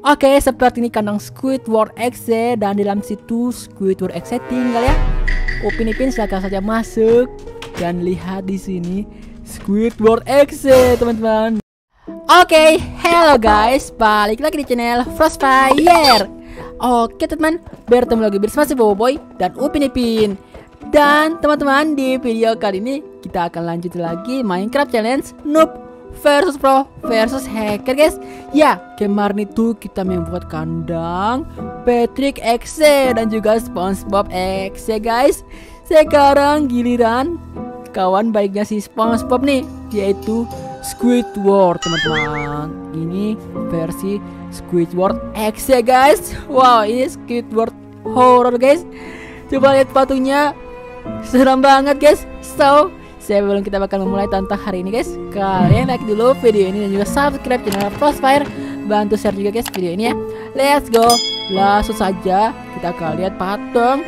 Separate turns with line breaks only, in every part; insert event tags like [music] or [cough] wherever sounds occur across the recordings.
Oke, seperti ini kandang Squidward exe dan di dalam situ Squidward exe tinggal ya. Upin Ipin silakan saja masuk dan lihat di sini Squidward exe teman-teman. Oke, hello guys, balik lagi di channel Frostfire. Oke teman, bertemu lagi bersama si Boboiboy dan Upin Ipin. Dan teman-teman di video kali ini kita akan lanjut lagi Minecraft Challenge Noob versus pro versus hacker guys. Ya kemarin itu kita membuat kandang Patrick Exe dan juga Spongebob Exe guys. Sekarang giliran kawan baiknya si Spongebob nih Yaitu Squidward teman-teman. Ini versi Squidward Exe guys. Wow ini Squidward horror guys. Coba lihat patungnya Seram banget guys. So Sebelum kita bakal memulai tantang hari ini guys. Kalian like dulu video ini dan juga subscribe channel Crossfire. Bantu share juga guys video ini ya. Let's go. Langsung saja kita akan lihat patung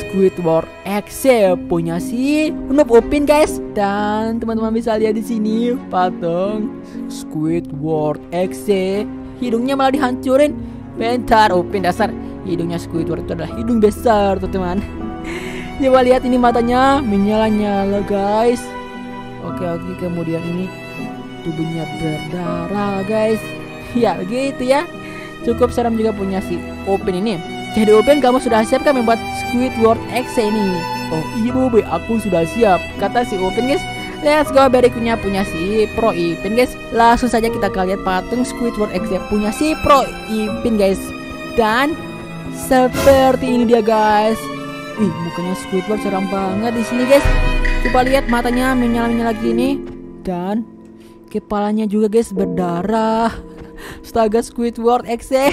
Squidward X. Punya si Noob Upin guys. Dan teman-teman bisa lihat di sini patung Squidward X. Hidungnya malah dihancurin. Bentar Upin dasar. Hidungnya Squidward itu adalah hidung besar teman-teman Coba lihat ini matanya menyala-nyala guys. Oke oke kemudian ini tubuhnya berdarah guys. [laughs] Ya begitu ya. Cukup seram juga punya si Open ini. Jadi Open kamu sudah siap kan membuat Squidward X ini? Oh iya boy aku sudah siap. Kata si Open guys. Let's go berikutnya punya si Pro Ipin guys. Langsung saja kita akan lihat patung Squidward X punya si Pro Ipin guys. Dan seperti ini dia guys Wih, mukanya Squidward seram banget di sini, guys. Coba lihat matanya menyala-nyala gini dan kepalanya juga, guys, berdarah. Astaga Squidward exe.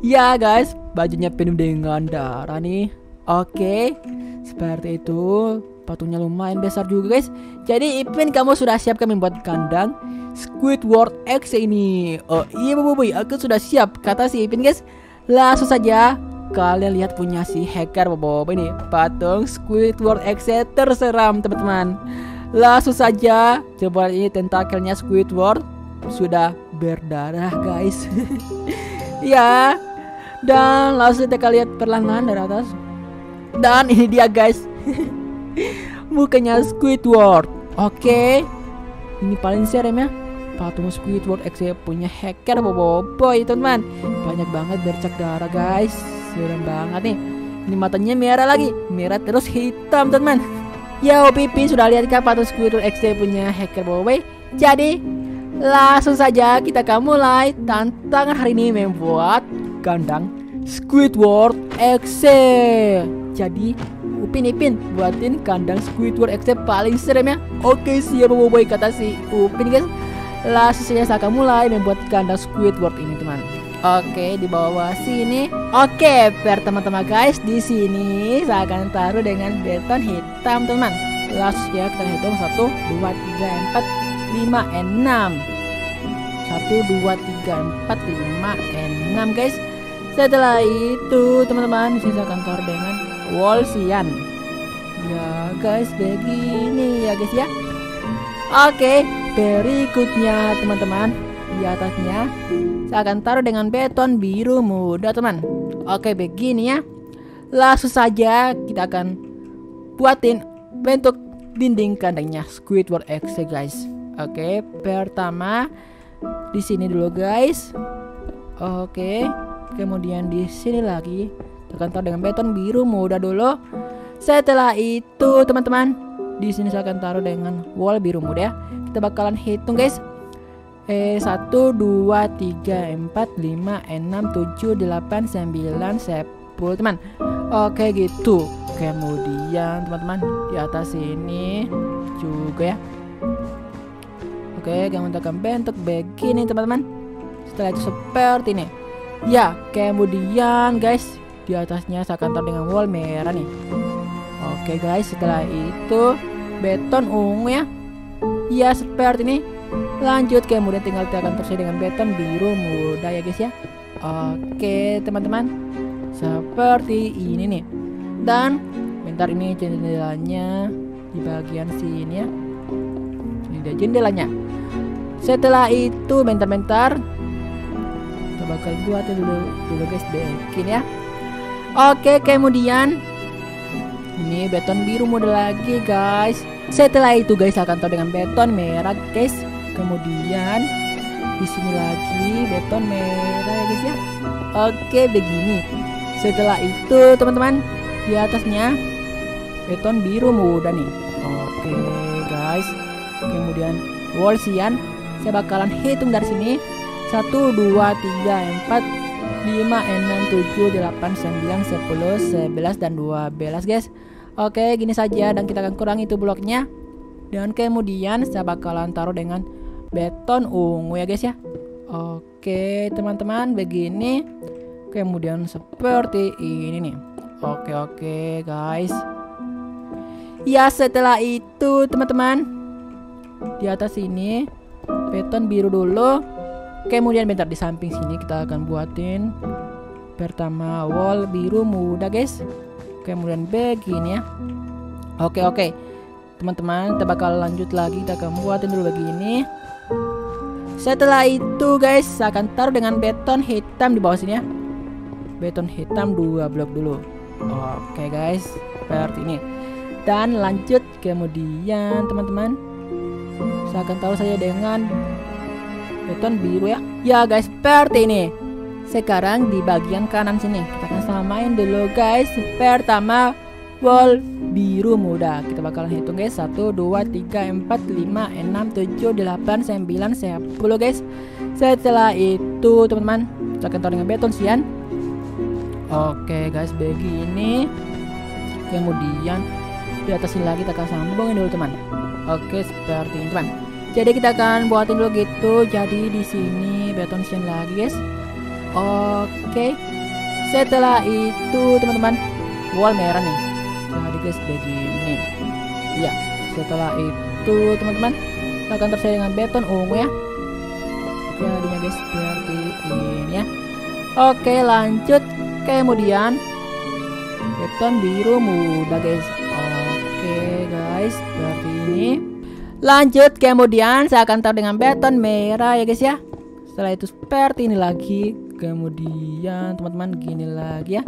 ya, guys, bajunya penuh dengan darah nih. Oke. Seperti itu. Patungnya lumayan besar juga, guys. Jadi, Ipin kamu sudah siap kan membuat kandang Squidward exe ini? Oh, iya, Bu, Bu, aku sudah siap, kata si Ipin, guys. Langsung saja Kalian lihat punya si hacker bawa-bawa ini patung Squidward X terseram teman-teman. Langsung saja coba ini tentakelnya Squidward sudah berdarah guys. [laughs] ya. Dan langsung kita lihat perlahan dari atas. Dan ini dia guys. [laughs] Mukanya Squidward. Oke. Ini paling serem ya patung Squidward X punya hacker boboiboy teman-teman banyak banget bercak darah guys serem banget nih. Ini matanya merah lagi. Merah terus hitam teman ya OPP sudah lihat kan patung Squidward XD punya hacker boy jadi langsung saja kita akan mulai tantangan hari ini membuat kandang Squidward XD jadi Upin Ipin buatin kandang Squidward XD paling serem ya. Oke siap boy kata si Upin guys. Langsung saja saya akan mulai membuat kandang Squidward ini teman Oke, di bawah sini. Oke, per teman-teman guys, di sini saya akan taruh dengan beton hitam, teman. Langsung ya kita hitung 1 2 3 4 5 6. 1 2 3 4 5 6, guys. Setelah itu, teman-teman, saya akan taruh dengan wall sian. Ya, guys, begini ya, guys ya. Oke, berikutnya, teman-teman, di atasnya. Saya akan taruh dengan beton biru muda teman. Oke begini ya. Langsung saja kita akan buatin bentuk dinding kandangnya. Squidward X guys. Oke pertama di sini dulu guys. Oke kemudian di sini lagi. Kita akan taruh dengan beton biru muda dulu. Setelah itu teman-teman di sini saya akan taruh dengan wall biru muda Kita bakalan hitung guys Eh, 1, 2, 3, 4, 5, 6, 7, 8, 9, 10 teman. Oke gitu. Kemudian teman-teman Di atas ini Juga ya. Oke kita akan bentuk begini teman-teman. Setelah itu seperti ini. Ya kemudian guys Di atasnya saya akan taruh dengan wall merah nih. Oke guys setelah itu Beton ungu ya. Ya seperti ini lanjut kemudian tinggal tekan terus dengan beton biru muda ya guys ya. Oke teman-teman. Seperti ini nih. Dan bentar ini jendelanya di bagian sini ya. Ini dia jendelanya. Setelah itu bentar-bentar kita bakal buat dulu dulu guys bikin ya. Oke kemudian ini beton biru mode lagi guys. Setelah itu guys akan tahu dengan beton merah guys kemudian di sini lagi beton merah ya guys ya? Oke begini. Setelah itu teman-teman di atasnya beton biru muda nih. Oke guys. Kemudian wall sian. Saya bakalan hitung dari sini. 1 2 3 4 5 6 7 8 9 10 11 dan 12 guys. Oke gini saja dan kita akan kurangi itu bloknya. Dan kemudian saya bakalan taruh dengan beton ungu ya guys ya. Oke teman-teman begini. Kemudian seperti ini nih. Oke oke guys. Ya setelah itu teman-teman Di atas ini Beton biru dulu. Kemudian bentar di samping sini kita akan buatin Pertama wall biru muda guys. Kemudian begini ya. Oke oke. Teman-teman kita bakal lanjut lagi. Kita akan buatin dulu begini setelah itu guys saya akan taruh dengan beton hitam di bawah sini ya. Beton hitam dua blok dulu. Oke guys seperti ini. Dan lanjut kemudian teman-teman. Saya akan taruh saja dengan beton biru ya. Ya guys seperti ini. Sekarang di bagian kanan sini. Kita akan samain dulu guys. Pertama wall biru muda. Kita bakalan hitung guys. 1 2 3 4 5 6 7 8 9 10 guys. Setelah itu teman-teman kita taruh dengan beton sian. Oke guys begini. Kemudian di atas ini lagi kita akan sambungin dulu teman. Oke seperti ini teman. Jadi kita akan buatin dulu gitu. Jadi di sini beton sian lagi guys. Oke. Setelah itu teman-teman wall merah nih. Guys begini. Ya. Setelah itu teman-teman akan tersedia dengan beton ungu ya. Jadinya guys seperti ini ya. Oke lanjut. Kemudian beton biru muda guys. Oke guys seperti ini. Lanjut kemudian saya akan taruh dengan beton merah ya guys ya. Setelah itu seperti ini lagi kemudian teman-teman gini lagi ya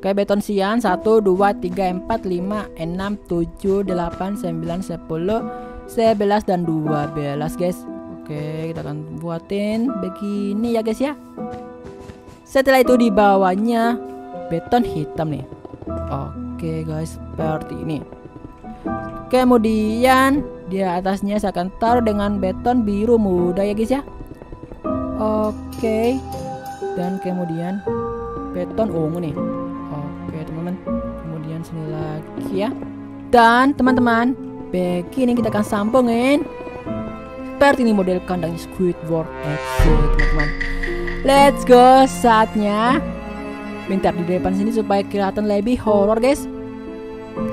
kayak beton sian 1 2 3 4 5 6 7 8 9 10 11 dan 12 guys. Oke kita akan buatin begini ya guys ya. Setelah itu di bawahnya beton hitam nih. Oke guys seperti ini. Kemudian di atasnya saya akan taruh dengan beton biru muda ya guys ya. Oke dan kemudian beton ungu nih ya. Dan teman-teman begini kita akan sambungin. Seperti ini model kandang Squidward X teman-teman. Let's go saatnya. Bentar di depan sini supaya kelihatan lebih horror guys.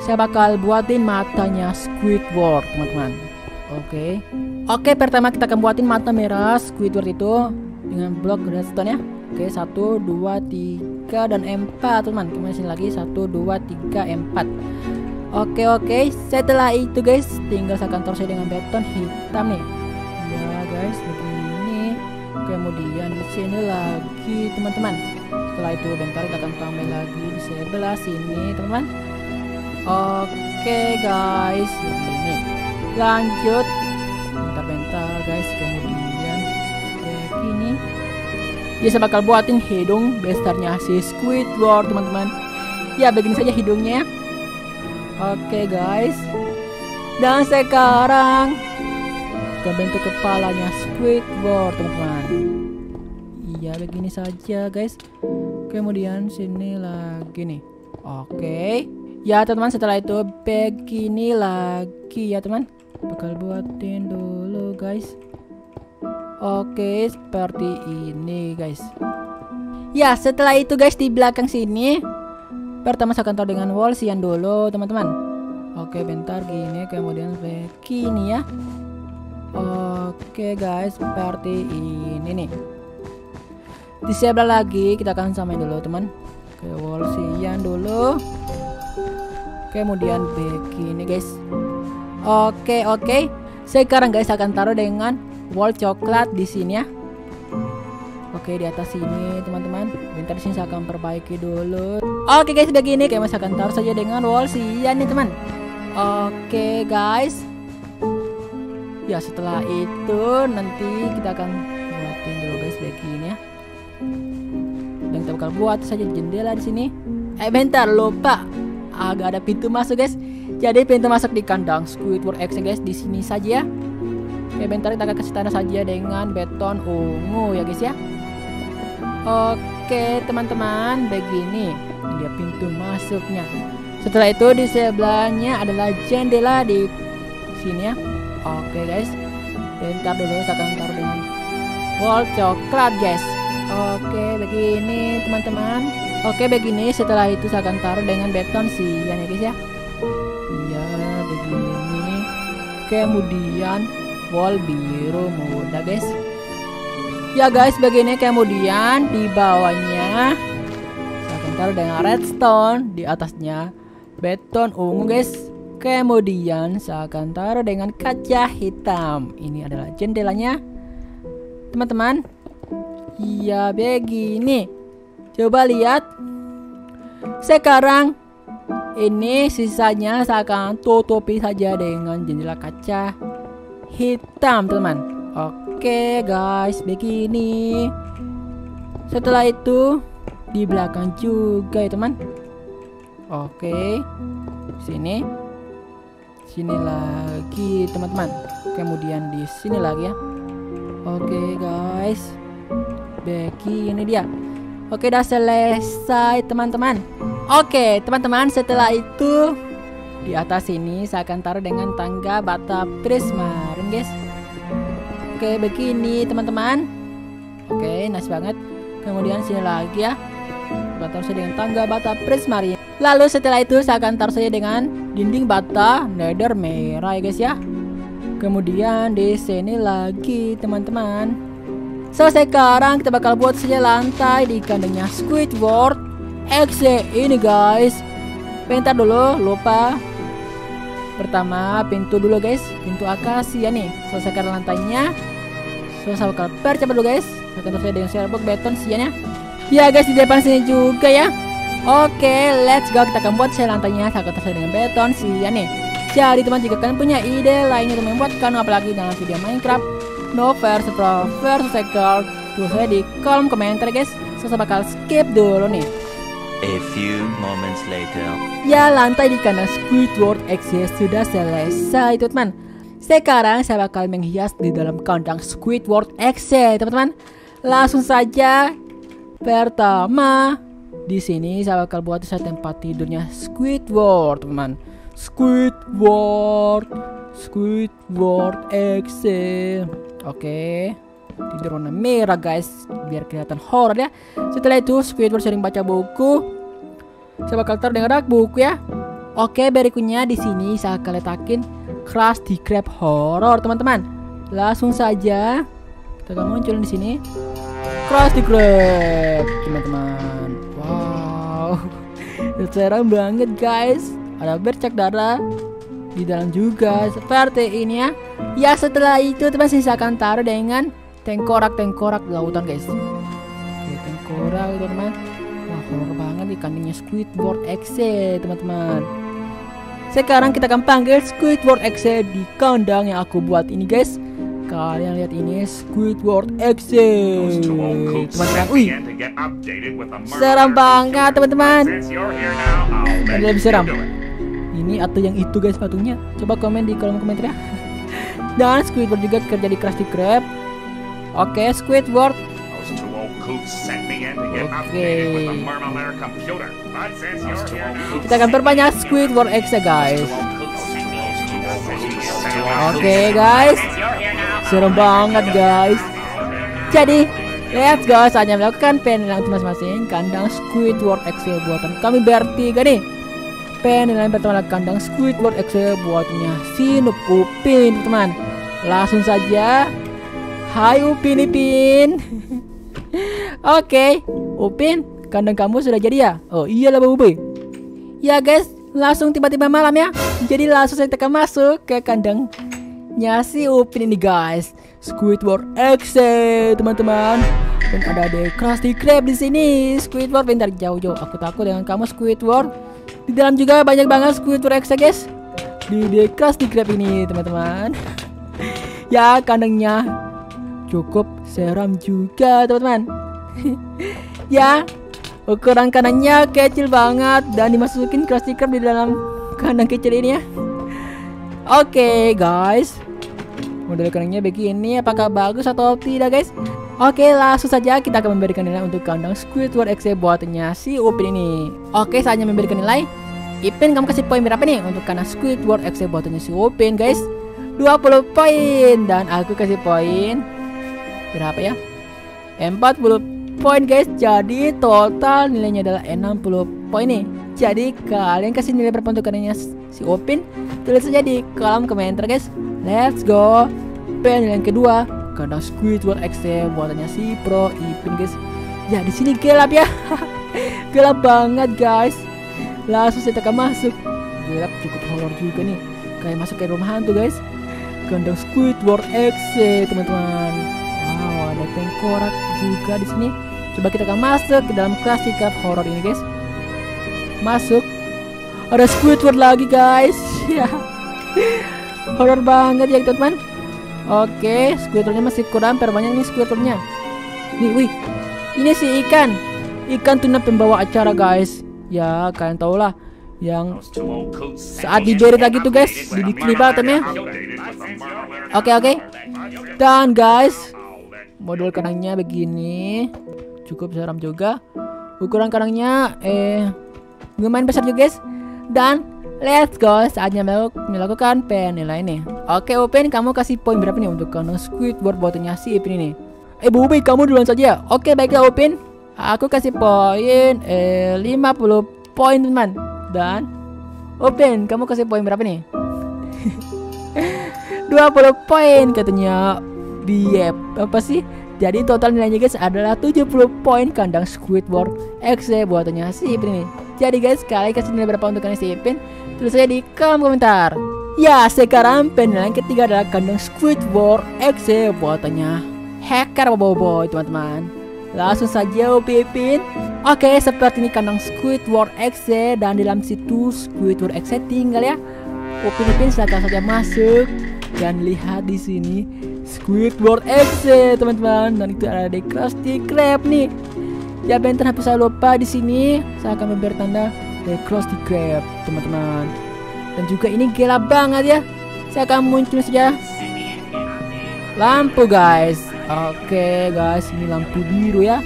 Saya bakal buatin matanya Squidward teman-teman. Oke. Oke pertama kita akan buatin mata merah Squidward itu dengan blok redstone ya Oke, 1 2 3 dan 4 teman. Kemudian sini lagi 1 2 3 4. Oke, oke. Setelah itu guys, tinggal saya kantor saya dengan beton hitam nih. Ya, guys, begini. Kemudian di sini lagi, teman-teman. Setelah itu bentar kita akan tambah lagi di sebelah sini, teman-teman. Oke, guys. Begini. Lanjut. Bentar-bentar, guys. Kemudian begini dia saya bakal buatin hidung besarnya si Squidward teman-teman. Ya begini saja hidungnya oke guys. Dan sekarang kita bentuk kepalanya Squidward teman-teman. Iya begini saja guys. Kemudian sini lagi nih. Oke. Ya teman-teman setelah itu begini lagi ya teman. Bakal buatin dulu guys Oke, seperti ini guys. Ya, setelah itu guys di belakang sini pertama saya akan taruh dengan wall sian dulu, teman-teman. Oke, bentar gini kemudian begini ya. Oke guys, seperti ini nih. Di sebelah lagi kita akan samain dulu, teman. Oke, wall sian dulu. Kemudian begini guys. Oke, oke. Sekarang guys akan taruh dengan wall coklat di sini ya. Oke di atas sini teman-teman. Bentar sini saya akan perbaiki dulu. Oke guys begini. Kayak mas akan taruh saja dengan wall sian nih teman. Oke guys. Ya setelah itu nanti kita akan buatin dulu guys begini ya. Dan kita bakal buat saja jendela di sini. Eh bentar lupa. Agak ada pintu masuk guys. Jadi pintu masuk di kandang Squidward X guys di sini saja ya Oke bentar kita akan kasih tanda saja dengan beton ungu ya guys ya. Oke teman-teman begini. Dia pintu masuknya. Setelah itu di sebelahnya adalah jendela di sini ya. Oke guys. Bentar dulu saya akan taruh dengan wall coklat guys. Oke begini teman-teman. Oke begini. Setelah itu saya akan taruh dengan beton sih ya guys ya. Iya begini. Kemudian wall biru muda guys Ya guys, begini kemudian di bawahnya saya taruh dengan redstone, di atasnya beton ungu guys. Kemudian saya akan taruh dengan kaca hitam. Ini adalah jendelanya. Teman-teman. Ya begini. Coba lihat. Sekarang ini sisanya saya akan tutupi saja dengan jendela kaca hitam, teman. Oke. Guys, begini. Setelah itu di belakang juga ya teman. Oke, sini, sini lagi teman-teman. Kemudian di sini lagi ya. Oke guys, begini dia. Oke, udah selesai teman-teman. Oke, teman-teman, setelah itu di atas ini saya akan taruh dengan tangga bata guys. Oke begini teman-teman. Oke nice banget. Kemudian sini lagi ya. Kita saja dengan tangga bata prismarin Lalu setelah itu saya akan taruh saja dengan Dinding bata nether merah ya guys ya. Kemudian di sini lagi teman-teman. So sekarang kita bakal buat saja lantai di kandangnya Squidward XC ini guys. Bentar dulu lupa Pertama pintu dulu guys. Pintu akasia nih. Selesaikan lantainya. Selesai bakal percepat dulu guys. Akan terus dengan serbuk beton siannya Ya guys di depan sini juga ya. Oke let's go. Kita akan buat saya lantainya. Saya akan terus dengan beton sian nih. Jadi teman jika kalian punya ide lainnya untuk membuatkan apalagi dalam video Minecraft No pro versus sector Tulis saya di kolom komentar guys. Saya bakal skip dulu nih
A few moments later.
Ya lantai di kanan Squidward X sudah selesai teman Sekarang saya bakal menghias di dalam kandang Squidward X teman-teman. Langsung saja Pertama di sini saya bakal buat saya tempat tidurnya Squidward teman Squidward Squidward X Oke tidur warna merah guys. Biar kelihatan horor ya. Setelah itu Squidward sering baca buku. Saya bakal taruh dengan buku ya. Oke berikutnya di sini saya akan letakin Krusty Krab horror teman-teman. Langsung saja kita akan muncul di sini Krusty Krab teman-teman. Wow [laughs] serem banget guys. Ada bercak darah di dalam juga seperti ini ya. Ya setelah itu teman saya akan taruh dengan tengkorak-tengkorak lautan guys. Oke, tengkorak teman-teman. Wah horor banget di kandangnya Squidward XC teman-teman. Sekarang kita akan panggil Squidward XC di kandang yang aku buat ini guys. Kalian lihat ini Squidward XC teman-teman wih. Seram banget teman-teman. Ada lebih seram. Ini atau yang itu guys patungnya coba komen di kolom komentar ya. [laughs] Dan Squidward juga kerja di Krusty Krab Oke, Squidward. Oke. Kita akan perbanyak Squidward X ya guys. Oke guys. Serem banget guys. Jadi, let's go saatnya melakukan penilaian masing-masing kandang Squidward X buatan kami bertiga nih. Penilaian pertama kandang Squidward X buatnya Sinup Upin, teman. Langsung saja Hai Upin Ipin [laughs] Oke Upin Kandang kamu sudah jadi ya Oh iyalah Babu Boy Ya guys Langsung tiba-tiba malam ya Jadi langsung saya tekan masuk ke kandangnya si Upin ini guys Squidward X teman-teman Dan ada The Krusty Krab di sini. Squidward bentar jauh-jauh. Aku takut dengan kamu Squidward. Di dalam juga banyak banget Squidward X guys. Di The Krusty Krab ini teman-teman. [laughs] ya kandangnya cukup seram juga teman-teman. [laughs] ya ukuran kanannya kecil banget dan dimasukin Krusty Krab di dalam kandang kecil ini ya. Oke okay, guys. Model kandangnya begini apakah bagus atau tidak guys? Oke langsung saja kita akan memberikan nilai untuk kandang Squidward XE buatnya si Upin ini Oke saatnya memberikan nilai Ipin kamu kasih poin berapa nih untuk kandang Squidward XE buatnya si Upin guys 20 poin Dan aku kasih poin Berapa ya 40 poin guys Jadi total nilainya adalah 60 poin nih Jadi kalian kasih nilai kandangnya si Upin Tulis saja di kolom komentar guys Let's go Pen yang kedua kandang Squidward XT buatannya si Pro Ipin guys. Ya di sini gelap ya. [laughs] gelap banget guys. Langsung saya tekan masuk. Gelap cukup horor juga nih. Kayak masuk ke rumah hantu guys. Kandang Squidward XT teman-teman. Wow ada tengkorak juga di sini. Coba kita akan masuk ke dalam klasik horor ini guys. Masuk. Ada Squidward lagi guys. Ya. horor banget ya teman-teman. Oke, Squidwardnya masih kurang perbanyak nih Squidwardnya. Nih, wih, ini si ikan. Ikan tuna pembawa acara guys. Ya, kalian tau lah yang saat diberi lagi tuh guys di ya. Oke oke. Dan guys, model kanangnya begini. Cukup seram juga. Ukuran kanangnya eh lumayan besar juga guys. Dan Let's go, saatnya melakukan penilaian ini. Oke, Open, kamu kasih poin berapa nih untuk kandang Squidward buatnya si Ipin ini? Eh, Bubi, kamu duluan saja. Oke, baiklah, Open. Aku kasih poin eh 50 poin, teman. Dan Open, kamu kasih poin berapa nih? [laughs] 20 poin katanya. Biep. Apa sih? Jadi total nilainya guys adalah 70 poin kandang Squidward XZ buatannya si Ipin ini. Jadi guys, kalian kasih nilai berapa untuk kandang si Ipin? Tulis saja di kolom komentar. Ya, sekarang penilaian ketiga adalah kandang Squidward XE buatannya hacker bobo teman-teman. Langsung saja Upipin. Oke, seperti ini kandang Squidward XE dan dalam situ Squidward XE tinggal ya. Upin Ipin silakan saja masuk dan lihat di sini Squidward XE teman-teman. Dan itu ada di Krusty Krab nih. Ya bentar hampir saya lupa di sini saya akan memberi tanda The Krusty Krab teman-teman. Dan juga ini gelap banget ya. Saya akan muncul saja. Lampu guys. Oke guys ini lampu biru ya.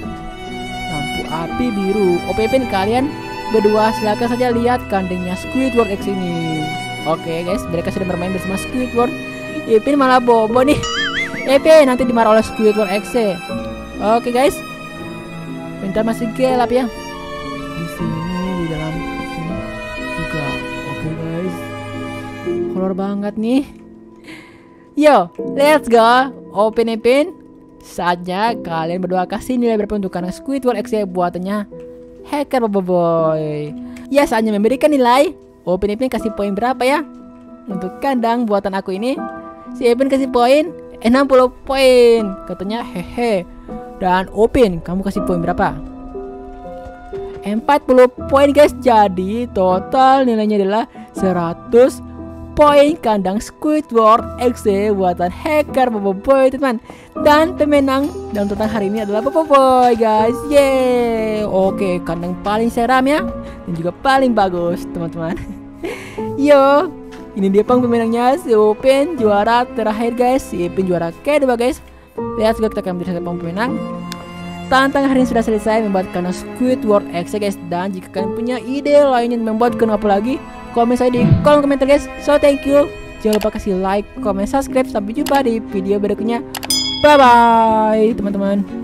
Lampu api biru. OPP kalian berdua silakan saja lihat kandangnya Squidward X ini. Oke guys mereka sedang bermain bersama Squidward. Ipin malah bobo nih Ipin nanti dimarah oleh Squidward X oke guys. Bentar masih gelap ya. Di sini di dalam juga. Oke okay, guys. Horror banget nih. Yo let's go. Open open. Saja kalian berdua kasih nilai berapa untuk karena Squidward X buatannya. Hacker boy. Ya saatnya memberikan nilai. Open open kasih poin berapa ya? Untuk kandang buatan aku ini. Si Evan kasih poin 60 poin. Katanya hehe. Dan open kamu kasih poin berapa? 40 poin guys. Jadi total nilainya adalah 100 poin kandang Squidward XE buatan hacker Bobo Boy teman Dan pemenang dalam total hari ini adalah Bobo Boy guys. Yeay. Oke kandang paling seram ya. Dan juga paling bagus teman-teman. [laughs] Yo ini dia pang pemenangnya si Open juara terakhir guys. Si Open juara kedua guys. Lihat juga kita akan menjadi pemenang. Tantangan hari ini sudah selesai membuat kanal Squidward X guys. Dan jika kalian punya ide lainnya membuat kanal apa lagi Komen saya di kolom komentar guys. So thank you. Jangan lupa kasih like, komen, subscribe. Sampai jumpa di video berikutnya. Bye bye teman-teman